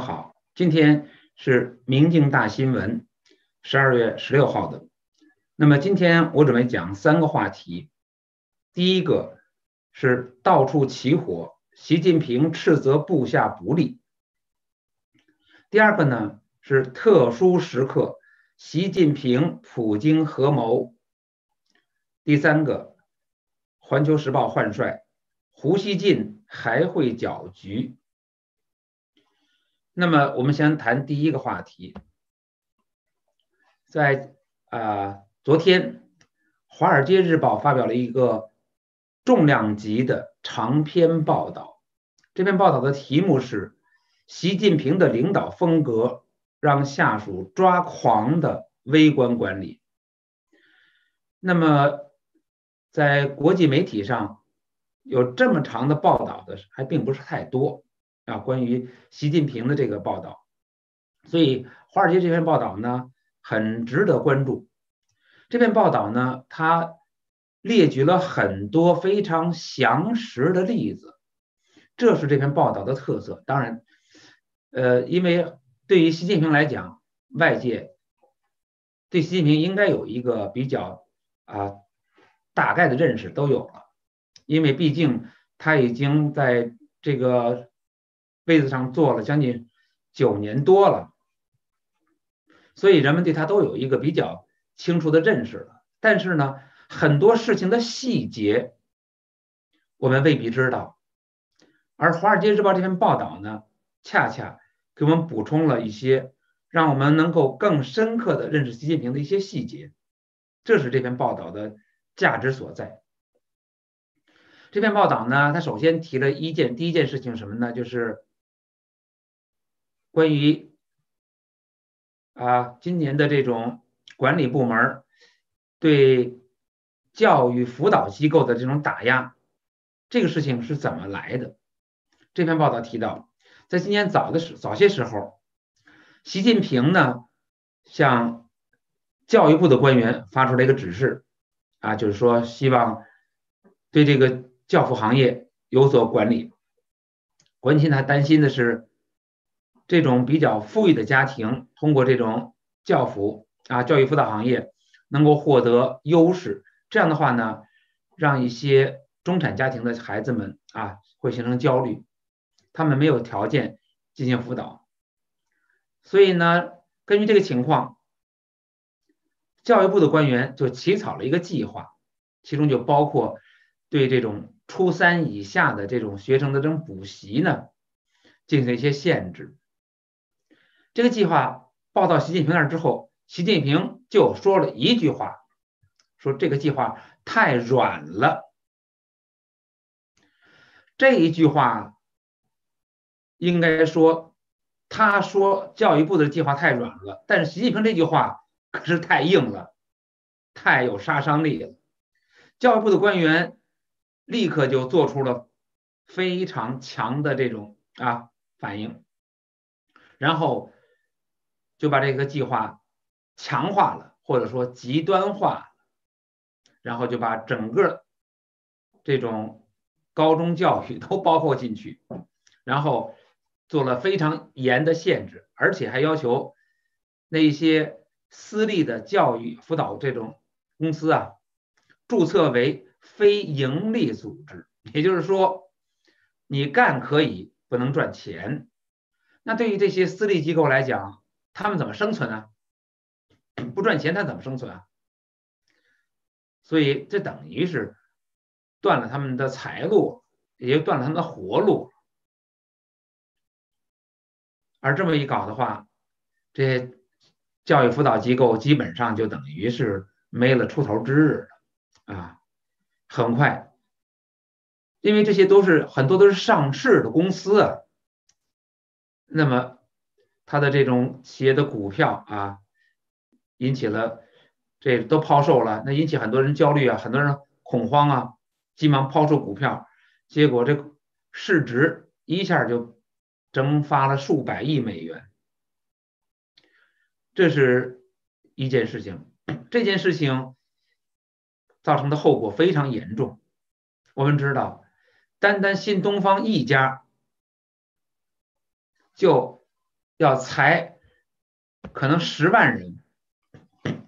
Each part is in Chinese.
好，今天是明镜大新闻，十二月十六号的。那么今天我准备讲三个话题，第一个是到处起火，习近平斥责部下不利；第二个呢是特殊时刻，习近平普京合谋；第三个，环球时报换帅，胡锡进还会搅局。那么我们先谈第一个话题，在啊昨天，《华尔街日报》发表了一个重量级的长篇报道。这篇报道的题目是“习近平的领导风格让下属抓狂的微观管理”。那么，在国际媒体上有这么长的报道的还并不是太多。啊，关于习近平的这个报道，所以华尔街这篇报道呢，很值得关注。这篇报道呢，它列举了很多非常详实的例子，这是这篇报道的特色。当然，呃，因为对于习近平来讲，外界对习近平应该有一个比较啊大概的认识都有了，因为毕竟他已经在这个。位子上坐了将近九年多了，所以人们对他都有一个比较清楚的认识了。但是呢，很多事情的细节我们未必知道，而《华尔街日报》这篇报道呢，恰恰给我们补充了一些让我们能够更深刻的认识习近平的一些细节，这是这篇报道的价值所在。这篇报道呢，它首先提了一件第一件事情什么呢？就是。关于啊，今年的这种管理部门对教育辅导机构的这种打压，这个事情是怎么来的？这篇报道提到，在今年早的时早些时候，习近平呢向教育部的官员发出了一个指示，啊，就是说希望对这个教辅行业有所管理。关心他担心的是。这种比较富裕的家庭，通过这种教辅啊教育辅导行业，能够获得优势。这样的话呢，让一些中产家庭的孩子们啊，会形成焦虑，他们没有条件进行辅导。所以呢，根据这个情况，教育部的官员就起草了一个计划，其中就包括对这种初三以下的这种学生的这种补习呢，进行一些限制。这个计划报到习近平那儿之后，习近平就说了一句话，说这个计划太软了。这一句话应该说，他说教育部的计划太软了，但是习近平这句话可是太硬了，太有杀伤力了。教育部的官员立刻就做出了非常强的这种啊反应，然后。就把这个计划强化了，或者说极端化，然后就把整个这种高中教育都包括进去，然后做了非常严的限制，而且还要求那些私立的教育辅导这种公司啊，注册为非盈利组织，也就是说，你干可以，不能赚钱。那对于这些私立机构来讲，他们怎么生存啊？不赚钱，他怎么生存啊？所以这等于是断了他们的财路，也就断了他们的活路。而这么一搞的话，这些教育辅导机构基本上就等于是没了出头之日啊！很快，因为这些都是很多都是上市的公司啊，那么。他的这种企业的股票啊，引起了这都抛售了，那引起很多人焦虑啊，很多人恐慌啊，急忙抛售股票，结果这市值一下就蒸发了数百亿美元，这是一件事情。这件事情造成的后果非常严重。我们知道，单单新东方一家就。要裁可能十万人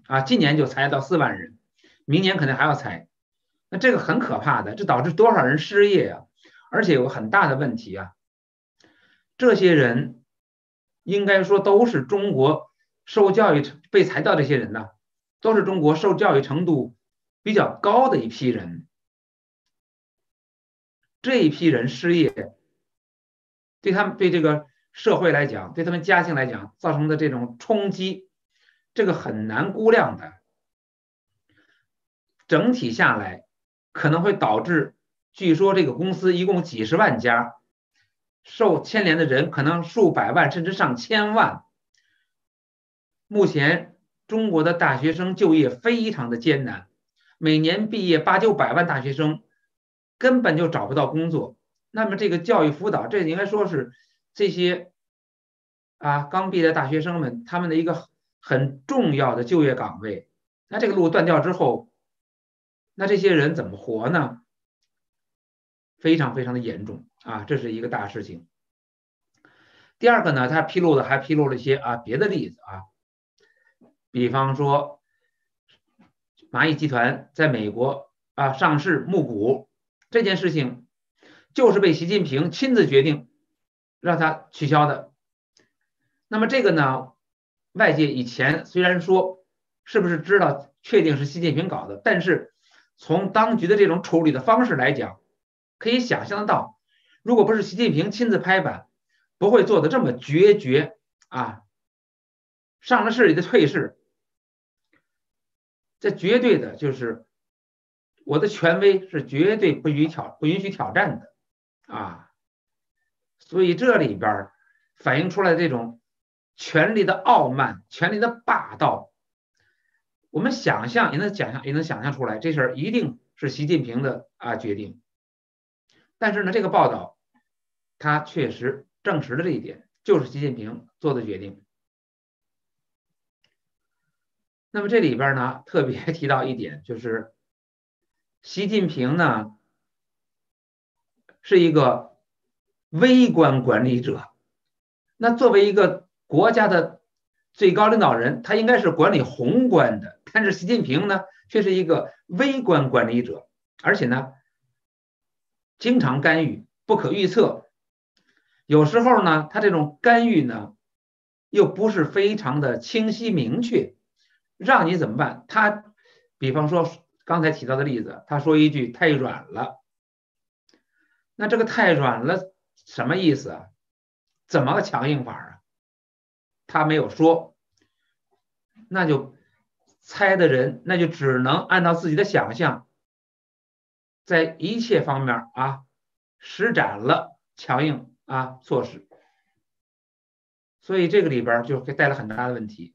啊，今年就裁到四万人，明年可能还要裁，那这个很可怕的，这导致多少人失业啊？而且有很大的问题啊，这些人应该说都是中国受教育被裁掉这些人呢，都是中国受教育程度比较高的一批人。这一批人失业，对他们对这个社会来讲，对他们家庭来讲造成的这种冲击，这个很难估量的。整体下来，可能会导致，据说这个公司一共几十万家，受牵连的人可能数百万甚至上千万。目前中国的大学生就业非常的艰难，每年毕业八九百万大学生。根本就找不到工作，那么这个教育辅导，这应该说是这些啊刚毕业的大学生们他们的一个很重要的就业岗位。那这个路断掉之后，那这些人怎么活呢？非常非常的严重啊，这是一个大事情。第二个呢，他披露的还披露了一些啊别的例子啊，比方说蚂蚁集团在美国啊上市募股。这件事情就是被习近平亲自决定让他取消的。那么这个呢，外界以前虽然说是不是知道确定是习近平搞的，但是从当局的这种处理的方式来讲，可以想象得到，如果不是习近平亲自拍板，不会做的这么决绝啊。上了市里的退市，这绝对的就是。我的权威是绝对不允挑不允许挑战的啊，所以这里边反映出来这种权力的傲慢、权力的霸道，我们想象也能想象也能想象出来，这事儿一定是习近平的啊决定。但是呢，这个报道它确实证实了这一点，就是习近平做的决定。那么这里边呢，特别提到一点就是。习近平呢，是一个微观管理者。那作为一个国家的最高领导人，他应该是管理宏观的。但是习近平呢，却是一个微观管理者，而且呢，经常干预，不可预测。有时候呢，他这种干预呢，又不是非常的清晰明确，让你怎么办？他，比方说。刚才提到的例子，他说一句太软了，那这个太软了什么意思啊？怎么个强硬法啊？他没有说，那就猜的人那就只能按照自己的想象，在一切方面啊施展了强硬啊措施，所以这个里边就会带来很大的问题。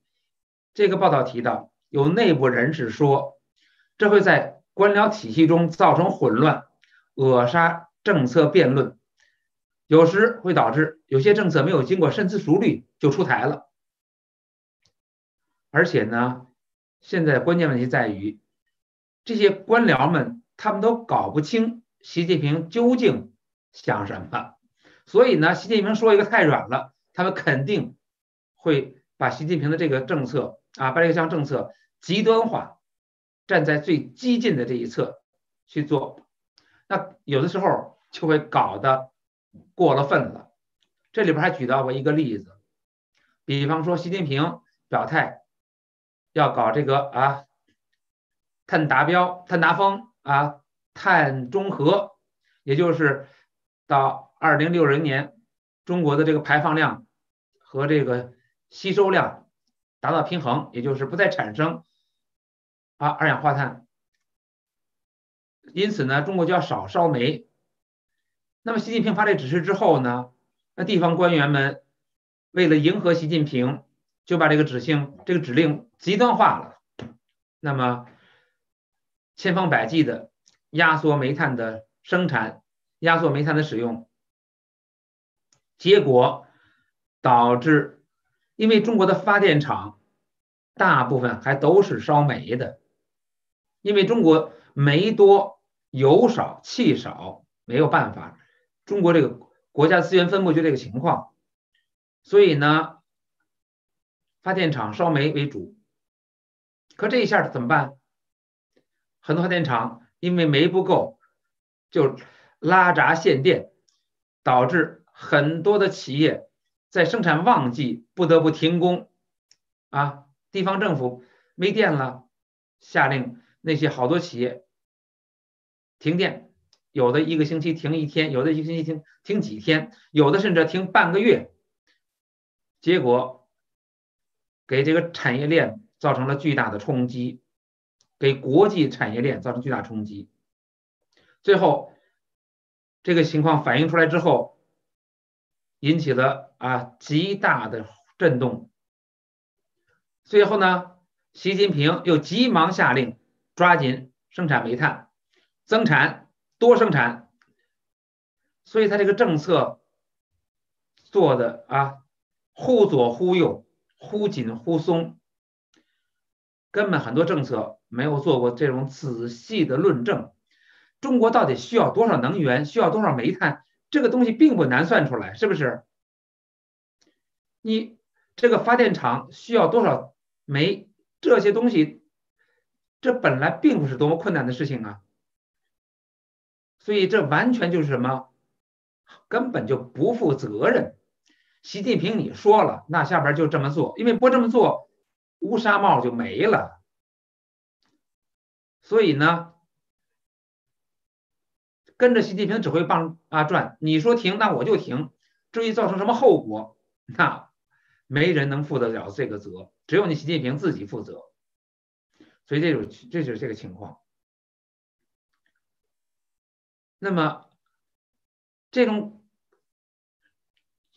这个报道提到，有内部人士说。这会在官僚体系中造成混乱，扼杀政策辩论，有时会导致有些政策没有经过深思熟虑就出台了。而且呢，现在关键问题在于，这些官僚们他们都搞不清习近平究竟想什么，所以呢，习近平说一个太软了，他们肯定会把习近平的这个政策啊，把这项政策极端化。站在最激进的这一侧去做，那有的时候就会搞得过了分了。这里边还举到过一个例子，比方说习近平表态要搞这个啊碳达标、碳达峰啊、碳中和，也就是到二零六零年中国的这个排放量和这个吸收量达到平衡，也就是不再产生。啊，二氧化碳。因此呢，中国就要少烧煤。那么，习近平发这指示之后呢，那地方官员们为了迎合习近平，就把这个指令这个指令极端化了。那么，千方百计的压缩煤炭的生产，压缩煤炭的使用，结果导致，因为中国的发电厂大部分还都是烧煤的。因为中国煤多油少气少，没有办法。中国这个国家资源分布就这个情况，所以呢，发电厂烧煤为主。可这一下怎么办？很多发电厂因为煤不够，就拉闸限电，导致很多的企业在生产旺季不得不停工。啊，地方政府没电了，下令那些好多企业停电，有的一个星期停一天，有的一个星期停停几天，有的甚至停半个月。结果给这个产业链。造成了巨大的冲击，给国际产业链造成巨大冲击。最后，这个情况反映出来之后，引起了啊极大的震动。最后呢，习近平又急忙下令抓紧生产煤炭，增产多生产。所以他这个政策做的啊忽左忽右，忽紧忽松。根本很多政策没有做过这种仔细的论证，中国到底需要多少能源，需要多少煤炭，这个东西并不难算出来，是不是？你这个发电厂需要多少煤，这些东西，这本来并不是多么困难的事情啊，所以这完全就是什么，根本就不负责任。习近平你说了，那下边就这么做，因为不这么做。乌纱帽就没了，所以呢，跟着习近平指挥棒啊转，你说停，那我就停。至于造成什么后果，那没人能负得了这个责，只有你习近平自己负责。所以这种这就是这个情况。那么这种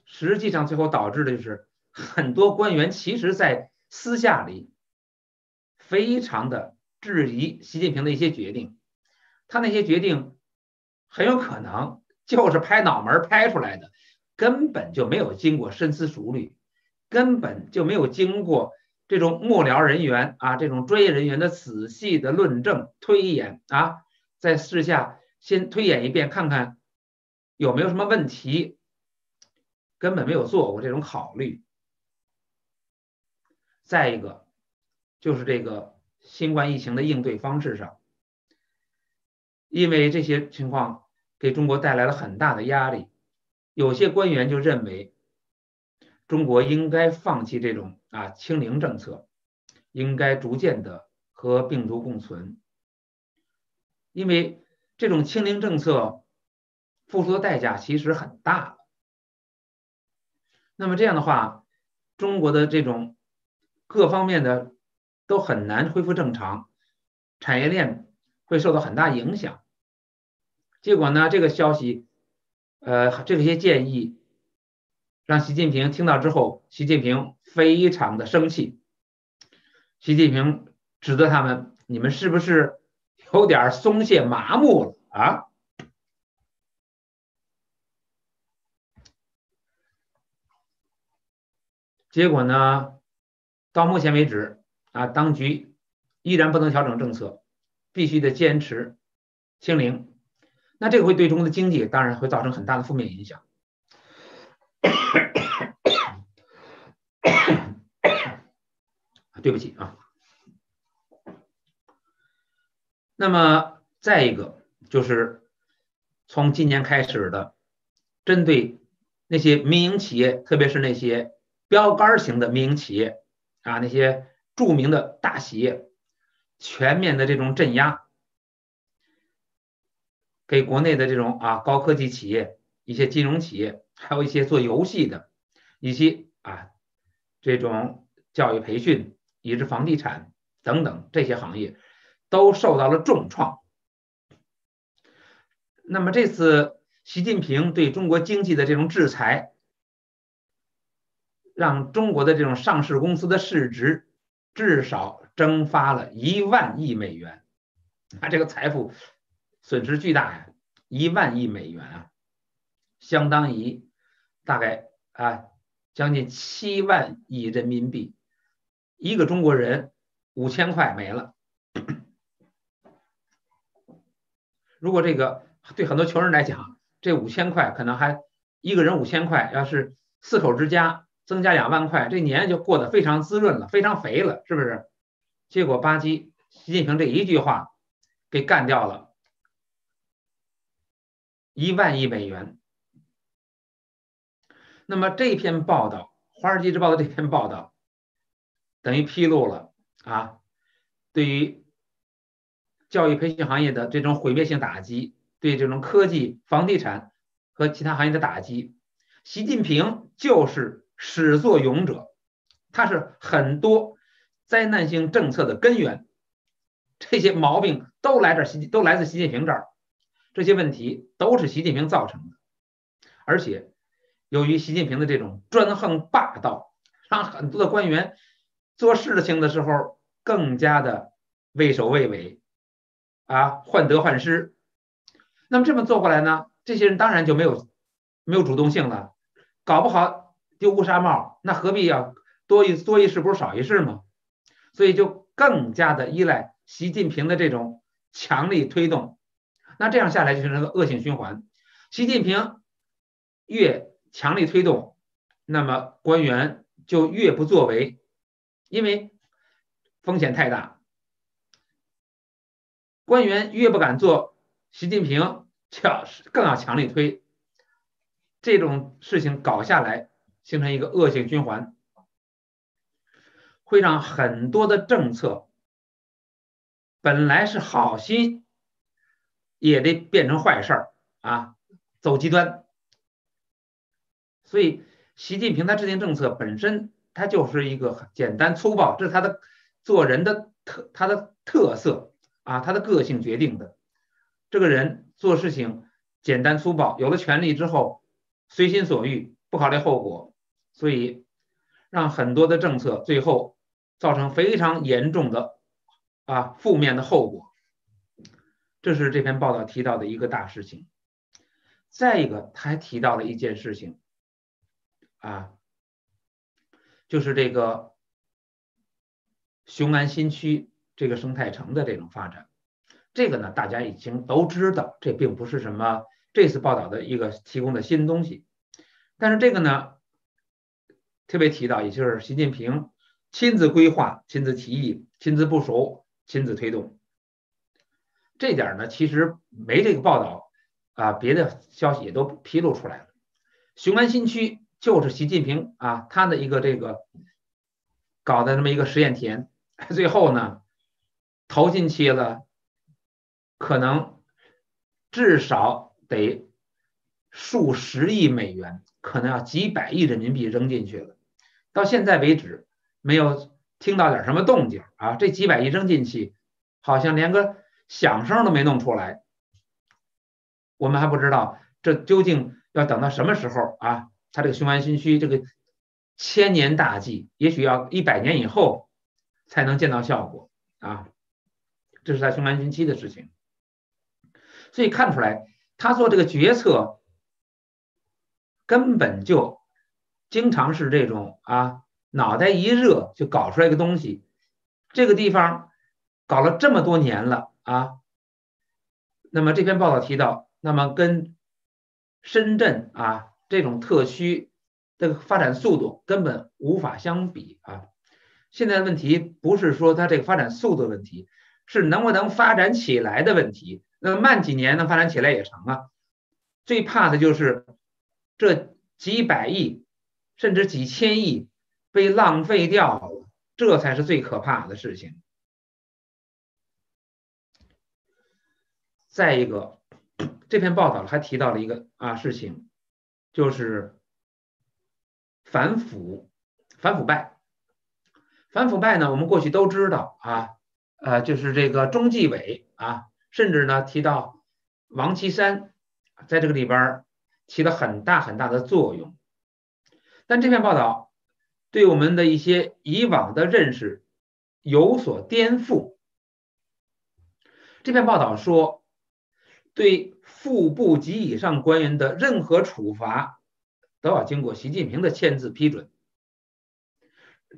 实际上最后导致的就是很多官员其实，在私下里非常的质疑习近平的一些决定，他那些决定很有可能就是拍脑门拍出来的，根本就没有经过深思熟虑，根本就没有经过这种幕僚人员啊这种专业人员的仔细的论证推演啊，在私下先推演一遍看看有没有什么问题，根本没有做过这种考虑。再一个，就是这个新冠疫情的应对方式上，因为这些情况给中国带来了很大的压力，有些官员就认为，中国应该放弃这种啊清零政策，应该逐渐的和病毒共存，因为这种清零政策付出的代价其实很大。那么这样的话，中国的这种。各方面的都很难恢复正常，产业链会受到很大影响。结果呢，这个消息，呃，这些建议让习近平听到之后，习近平非常的生气。习近平指责他们：“你们是不是有点松懈麻木了啊？”结果呢？到目前为止，啊，当局依然不能调整政策，必须得坚持清零。那这个会对中国的经济当然会造成很大的负面影响。对不起啊。那么再一个就是从今年开始的，针对那些民营企业，特别是那些标杆型的民营企业。啊，那些著名的大企业，全面的这种镇压，给国内的这种啊高科技企业、一些金融企业，还有一些做游戏的，以及啊这种教育培训、以及房地产等等这些行业，都受到了重创。那么这次习近平对中国经济的这种制裁。让中国的这种上市公司的市值至少蒸发了一万亿美元，啊，这个财富损失巨大呀，一万亿美元啊，相当于大概啊将近七万亿人民币，一个中国人五千块没了。如果这个对很多穷人来讲，这五千块可能还一个人五千块，要是四口之家。增加两万块，这年就过得非常滋润了，非常肥了，是不是？结果吧唧，习近平这一句话给干掉了一万亿美元。那么这篇报道，《华尔街日报》的这篇报道，等于披露了啊，对于教育培训行业的这种毁灭性打击，对这种科技、房地产和其他行业的打击，习近平就是始作俑者，他是很多灾难性政策的根源，这些毛病都来这习都来自习近平这儿，这些问题都是习近平造成的，而且。由于习近平的这种专横霸道，让很多的官员做事情的时候更加的畏首畏尾，啊，患得患失。那么这么做过来呢，这些人当然就没有没有主动性了，搞不好丢乌纱帽，那何必要多一多一事不如少一事嘛？所以就更加的依赖习近平的这种强力推动，那这样下来就形成了恶性循环。习近平越强力推动，那么官员就越不作为，因为风险太大。官员越不敢做，习近平就更要强力推，这种事情搞下来，形成一个恶性循环，会让很多的政策本来是好心，也得变成坏事儿啊，走极端。所以，习近平他制定政策本身，他就是一个简单粗暴，这是他的做人的特，他的特色啊，他的个性决定的。这个人做事情简单粗暴，有了权力之后随心所欲，不考虑后果，所以让很多的政策最后造成非常严重的啊负面的后果。这是这篇报道提到的一个大事情。再一个，他还提到了一件事情。啊，就是这个雄安新区这个生态城的这种发展，这个呢大家已经都知道，这并不是什么这次报道的一个提供的新东西，但是这个呢特别提到，也就是习近平亲自规划、亲自提议、亲自部署、亲自推动，这点呢其实没这个报道啊，别的消息也都披露出来了，雄安新区。就是习近平啊，他的一个这个搞的这么一个实验田，最后呢投进去了，可能至少得数十亿美元，可能要几百亿人民币扔进去了。到现在为止，没有听到点什么动静啊，这几百亿扔进去，好像连个响声都没弄出来。我们还不知道这究竟要等到什么时候啊？他这个雄安新区这个千年大计，也许要一百年以后才能见到效果啊！这是在雄安新区的事情，所以看出来他做这个决策根本就经常是这种啊，脑袋一热就搞出来个东西。这个地方搞了这么多年了啊，那么这篇报道提到，那么跟深圳啊。这种特区的发展速度根本无法相比啊！现在的问题不是说它这个发展速度问题，是能不能发展起来的问题。那慢几年能发展起来也成啊。最怕的就是这几百亿甚至几千亿被浪费掉了，这才是最可怕的事情。再一个，这篇报道还提到了一个啊事情。就是反腐、反腐败、反腐败呢？我们过去都知道啊，呃，就是这个中纪委啊，甚至呢提到王岐山在这个里边起了很大很大的作用。但这篇报道对我们的一些以往的认识有所颠覆。这篇报道说，对。副部级以上官员的任何处罚都要经过习近平的签字批准。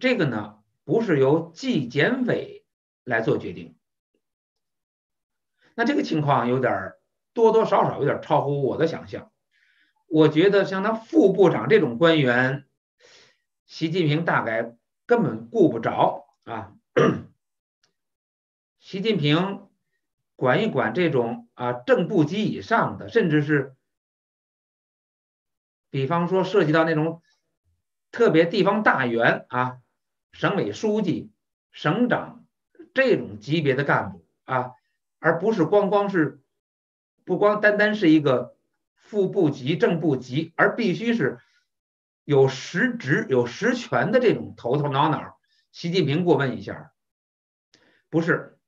这个呢，不是由纪检委来做决定。那这个情况有点多多少少有点超乎我的想象。我觉得像他副部长这种官员，习近平大概根本顾不着啊。习近平管一管这种啊正部级以上的，甚至是，比方说涉及到那种特别地方大员啊、省委书记、省长这种级别的干部啊，而不是光光是不光单单是一个副部级、正部级，而必须是有实职、有实权的这种头头脑脑，习近平过问一下，不是。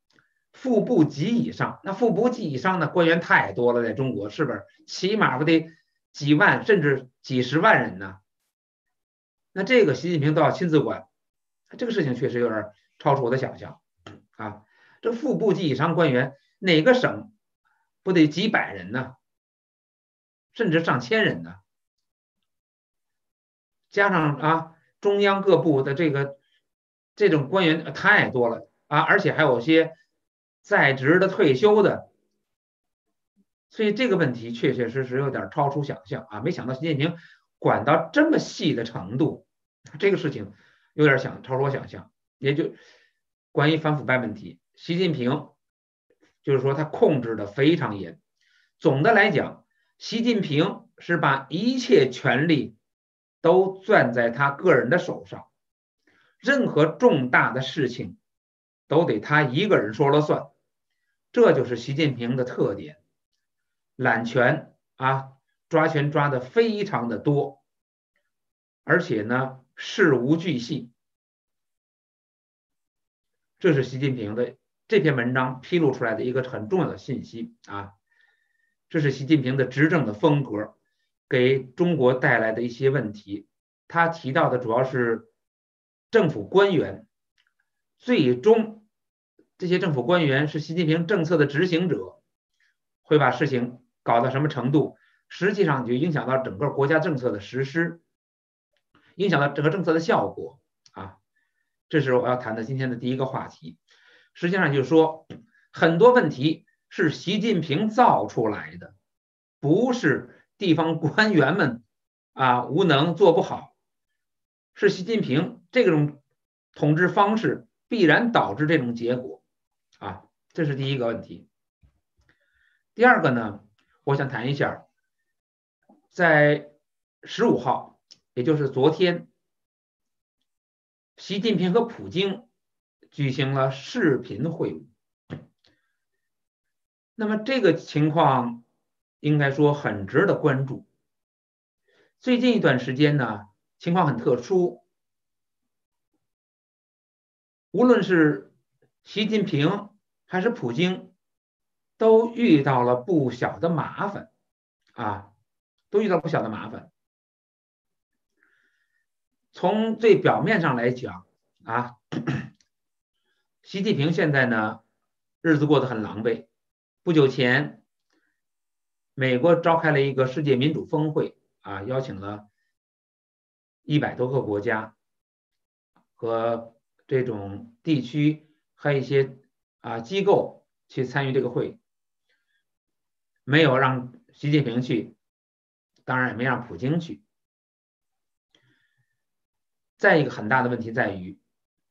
副部级以上，那副部级以上的官员太多了，在中国是不是？起码不得几万，甚至几十万人呢？那这个习近平都要亲自管，这个事情确实有点超出我的想象啊！这副部级以上官员，哪个省不得几百人呢？甚至上千人呢？加上啊，中央各部的这个这种官员太多了啊，而且还有些。在职的、退休的，所以这个问题确确实实有点超出想象啊！没想到习近平管到这么细的程度，这个事情有点想超出我想象。也就关于反腐败问题，习近平就是说他控制的非常严。总的来讲，习近平是把一切权力都攥在他个人的手上，任何重大的事情都得他一个人说了算。这就是习近平的特点，揽权啊，抓权抓的非常的多，而且呢事无巨细。这是习近平的这篇文章披露出来的一个很重要的信息啊，这是习近平的执政的风格，给中国带来的一些问题。他提到的主要是政府官员最终。这些政府官员是习近平政策的执行者，会把事情搞到什么程度？实际上就影响到整个国家政策的实施，影响到整个政策的效果。这是我要谈的今天的第一个话题。实际上就是说，很多问题是习近平造出来的，不是地方官员们啊无能做不好，是习近平这种统治方式必然导致这种结果。啊，这是第一个问题。第二个呢，我想谈一下，在十五号，也就是昨天，习近平和普京举行了视频会晤。那么这个情况应该说很值得关注。最近一段时间呢，情况很特殊，无论是习近平。还是普京都遇到了不小的麻烦啊，都遇到不小的麻烦。从最表面上来讲啊，习近平现在呢日子过得很狼狈。不久前，美国召开了一个世界民主峰会啊，邀请了一百多个国家和这种地区，还有一些。啊，机构去参与这个会，没有让习近平去，当然也没让普京去。再一个很大的问题在于，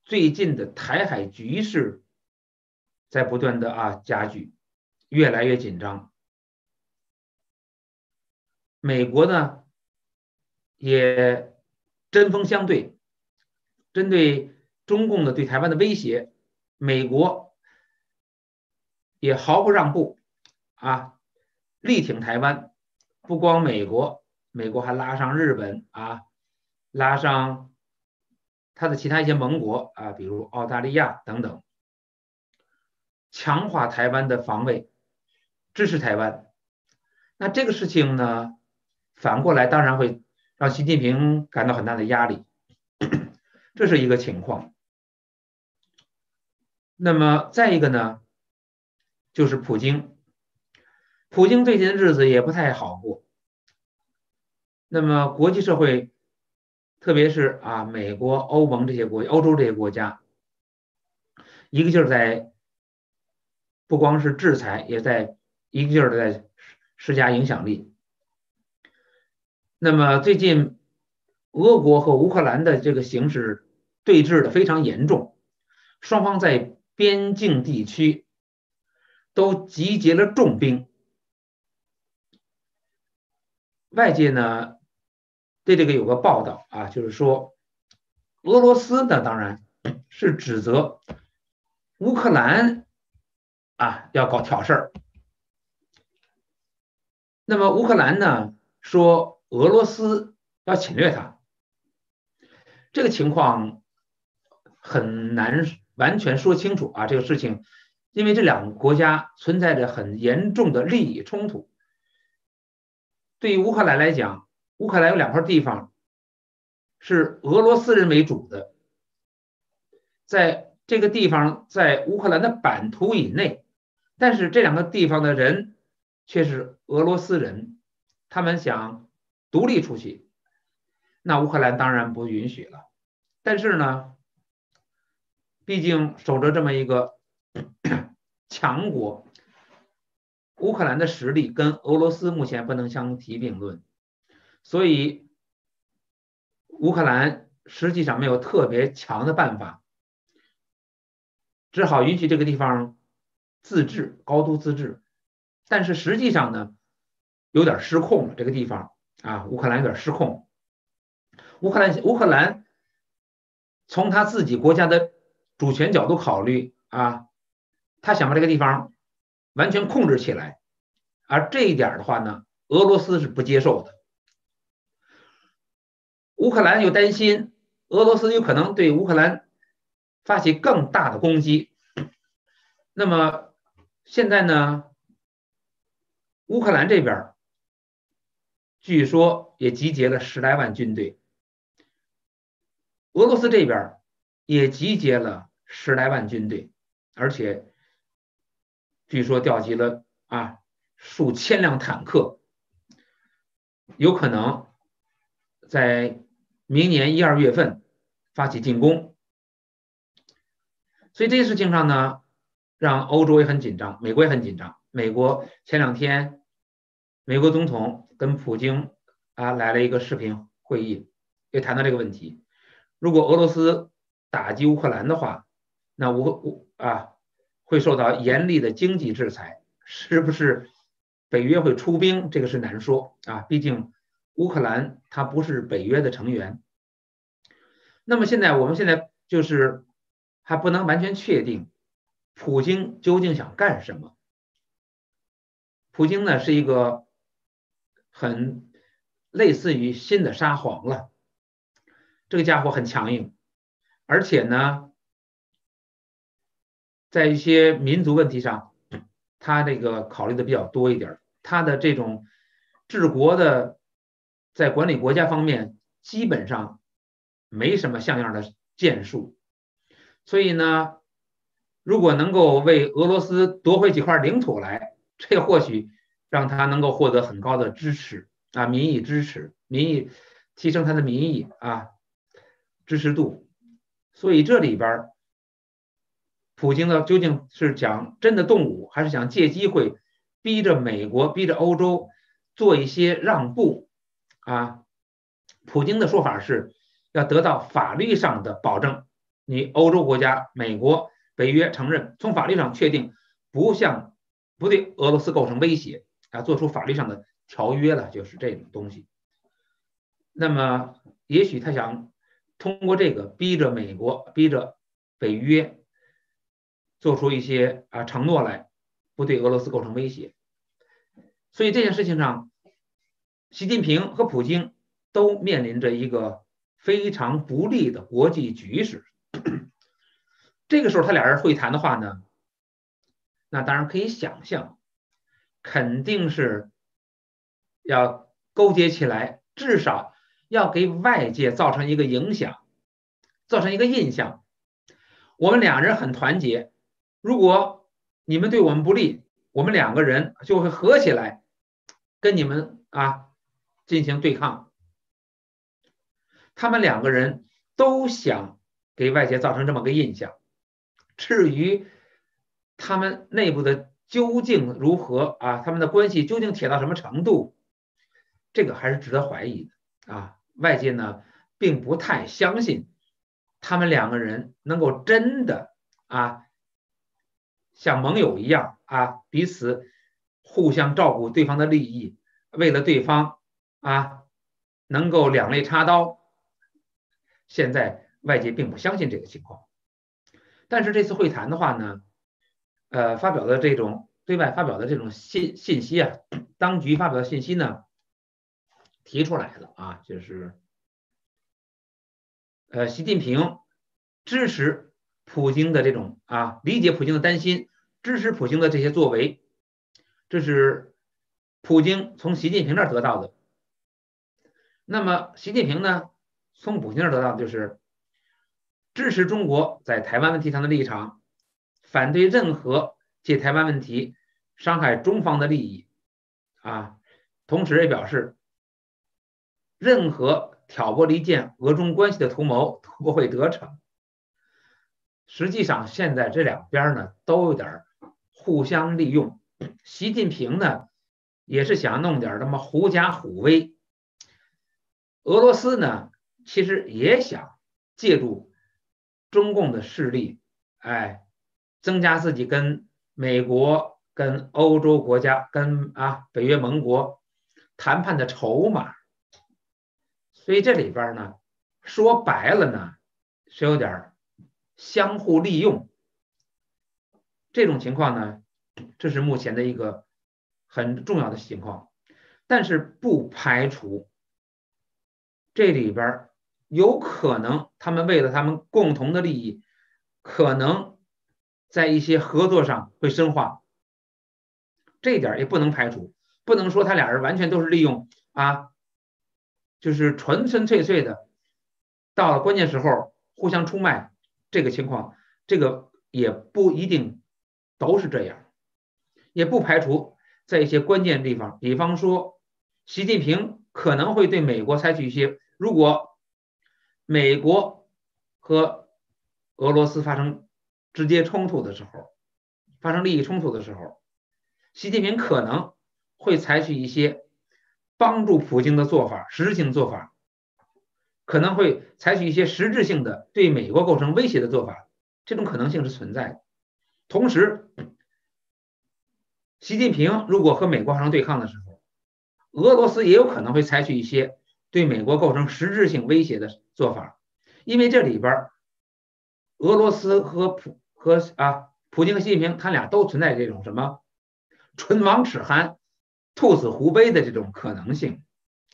最近的台海局势在不断的啊加剧，越来越紧张。美国呢也针锋相对，针对中共的对台湾的威胁，美国。也毫不让步，啊，力挺台湾。不光美国，美国还拉上日本啊，拉上他的其他一些盟国啊，比如澳大利亚等等，强化台湾的防卫，支持台湾。那这个事情呢，反过来当然会让习近平感到很大的压力，这是一个情况。那么再一个呢？就是普京，普京最近的日子也不太好过。那么国际社会，特别是啊美国、欧盟这些国、欧洲这些国家，一个劲儿在，不光是制裁，也在一个劲儿的在施加影响力。那么最近俄国和乌克兰的这个形势对峙的非常严重，双方在边境地区都集结了重兵。外界呢对这个有个报道啊，就是说俄罗斯呢当然是指责乌克兰啊要搞挑事儿，那么乌克兰呢说俄罗斯要侵略他。这个情况很难完全说清楚啊，这个事情，因为这两个国家存在着很严重的利益冲突。对于乌克兰来讲，乌克兰有两块地方是俄罗斯人为主的，在这个地方在乌克兰的版图以内，但是这两个地方的人却是俄罗斯人，他们想独立出去。那乌克兰当然不允许了，但是呢，毕竟守着这么一个 强国，乌克兰的实力跟俄罗斯目前不能相提并论，所以乌克兰实际上没有特别强的办法，只好允许这个地方自治，高度自治，但是实际上呢，有点失控了，这个地方啊，乌克兰有点失控。乌克兰乌克兰从他自己国家的主权角度考虑啊，他想把这个地方完全控制起来，而这一点的话呢，俄罗斯是不接受的。乌克兰又担心俄罗斯有可能对乌克兰发起更大的攻击，那么现在呢，乌克兰这边据说也集结了十来万军队。俄罗斯这边也集结了十来万军队，而且据说调集了啊数千辆坦克，有可能在明年一二月份发起进攻。所以这件事情上呢，让欧洲也很紧张，美国也很紧张。美国前两天，美国总统跟普京啊来了一个视频会议，也谈到这个问题。如果俄罗斯打击乌克兰的话，那乌乌啊会受到严厉的经济制裁，是不是北约会出兵？这个是难说啊，毕竟乌克兰它不是北约的成员。那么现在我们现在就是还不能完全确定，普京究竟想干什么？普京呢是一个很类似于新的沙皇了。这个家伙很强硬，而且呢，在一些民族问题上，他这个考虑的比较多一点。他的这种治国的，在管理国家方面，基本上没什么像样的建树。所以呢，如果能够为俄罗斯夺回几块领土来，这或许让他能够获得很高的支持啊，民意支持，民意提升他的民意啊。支持度，所以这里边，普京呢究竟是想真的动武，还是想借机会逼着美国、逼着欧洲做一些让步啊？普京的说法是要得到法律上的保证，你欧洲国家、美国、北约承认，从法律上确定不向不对俄罗斯构成威胁啊，做出法律上的条约了，就是这种东西。那么，也许他想。通过这个逼着美国、逼着北约做出一些啊承诺来，不对俄罗斯构成威胁。所以这件事情上，习近平和普京都面临着一个非常不利的国际局势。这个时候他俩人会谈的话呢，那当然可以想象，肯定是要勾结起来，至少。要给外界造成一个影响，造成一个印象。我们两人很团结，如果你们对我们不利，我们两个人就会合起来跟你们啊进行对抗。他们两个人都想给外界造成这么个印象。至于他们内部的究竟如何啊，他们的关系究竟铁到什么程度，这个还是值得怀疑的啊。外界呢并不太相信他们两个人能够真的啊像盟友一样啊彼此互相照顾对方的利益，为了对方啊能够两肋插刀。现在外界并不相信这个情况，但是这次会谈的话呢，呃，发表的这种对外发表的这种信信息啊，当局发表的信息呢，提出来了啊，就是呃，习近平支持普京的这种啊，理解普京的担心，支持普京的这些作为，这是普京从习近平那儿得到的。那么习近平呢？从普京那儿得到的就是支持中国在台湾问题上的立场，反对任何借台湾问题伤害中方的利益，啊，同时也表示，任何挑拨离间俄中关系的图谋都不会得逞。实际上，现在这两边呢都有点互相利用。习近平呢也是想弄点什么狐假虎威，俄罗斯呢。其实也想借助中共的势力，哎，增加自己跟美国、跟欧洲国家、跟啊北约盟国谈判的筹码。所以这里边呢，说白了呢，是有点相互利用。这种情况呢，这是目前的一个很重要的情况，但是不排除这里边。有可能，他们为了他们共同的利益，可能在一些合作上会深化，这一点也不能排除，不能说他俩人完全都是利用啊，就是纯纯粹粹的，到了关键时候互相出卖这个情况，这个也不一定都是这样，也不排除在一些关键地方，比方说，习近平可能会对美国采取一些，如果。美国和俄罗斯发生直接冲突的时候，发生利益冲突的时候，习近平可能会采取一些帮助普京的做法，实质性做法，可能会采取一些实质性的对美国构成威胁的做法，这种可能性是存在的。同时，习近平如果和美国发生对抗的时候，俄罗斯也有可能会采取一些。对美国构成实质性威胁的做法，因为这里边俄罗斯和普和啊普京习近平他俩都存在这种什么唇亡齿寒、兔死狐悲的这种可能性，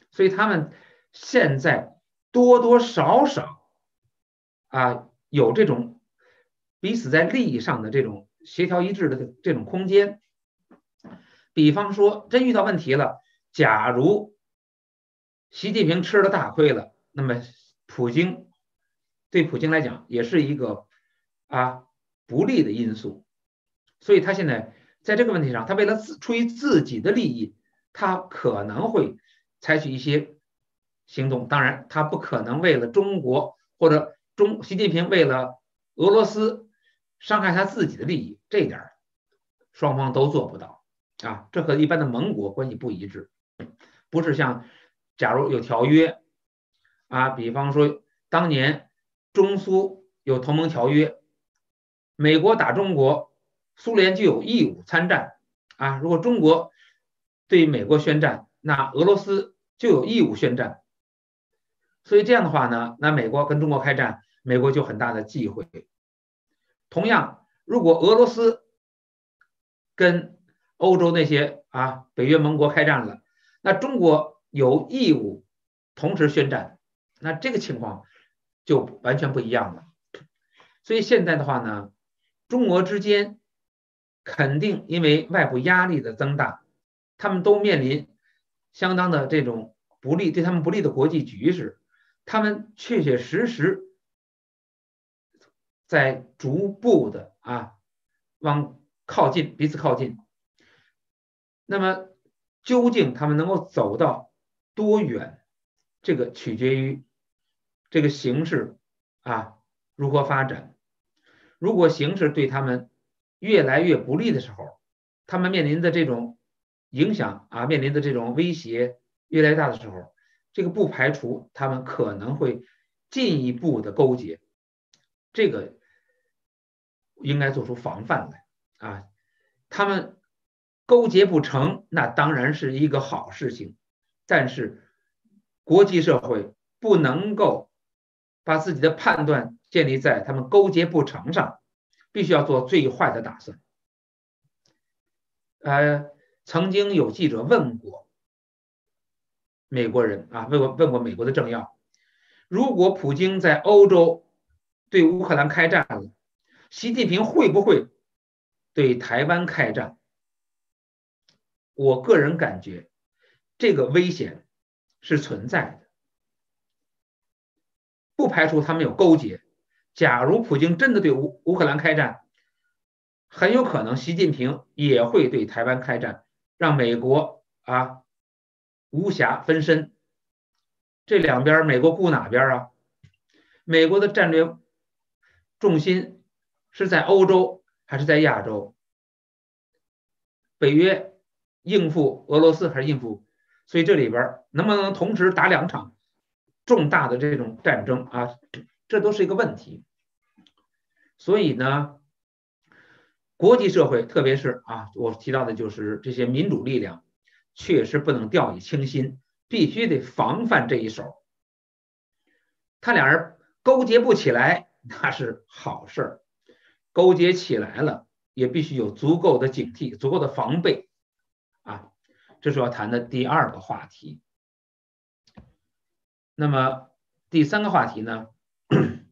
所以他们现在多多少少啊有这种彼此在利益上的这种协调一致的这种空间。比方说，真遇到问题了，假如。习近平吃了大亏了，那么普京对普京来讲也是一个啊不利的因素，所以他现在在这个问题上，他为了自出于自己的利益，他可能会采取一些行动。当然，他不可能为了中国或者中习近平为了俄罗斯伤害他自己的利益，这点双方都做不到啊。这和一般的盟国关系不一致，不是像。假如有条约啊，比方说当年中苏有同盟条约，美国打中国，苏联就有义务参战啊。如果中国对美国宣战，那俄罗斯就有义务宣战。所以这样的话呢，那美国跟中国开战，美国就很大的忌讳。同样，如果俄罗斯跟欧洲那些啊北约盟国开战了，那中国。有义务同时宣战，那这个情况就完全不一样了。所以现在的话呢，中俄之间肯定因为外部压力的增大，他们都面临相当的这种不利，对他们不利的国际局势，他们确确实实在逐步的啊往靠近彼此靠近。那么究竟他们能够走到？多远，这个取决于这个形势啊如何发展。如果形势对他们越来越不利的时候，他们面临的这种影响啊，面临的这种威胁越来越大的时候，这个不排除他们可能会进一步的勾结，这个应该做出防范来啊。他们勾结不成，那当然是一个好事情，但是国际社会不能够把自己的判断建立在他们勾结不成上，必须要做最坏的打算。呃，曾经有记者问过美国人啊，问过问过美国的政要，如果普京在欧洲对乌克兰开战了，习近平会不会对台湾开战？我个人感觉，这个危险是存在的，不排除他们有勾结。假如普京真的对乌乌克兰开战，很有可能习近平也会对台湾开战，让美国啊无暇分身。这两边美国顾哪边啊？美国的战略重心是在欧洲还是在亚洲？北约？应付俄罗斯还是应付？所以这里边能不能同时打两场重大的这种战争啊？这都是一个问题。所以呢，国际社会，特别是啊，我提到的就是这些民主力量，确实不能掉以轻心，必须得防范这一手。他俩人勾结不起来，那是好事儿；勾结起来了，也必须有足够的警惕、足够的防备。这是要谈的第二个话题。那么第三个话题呢，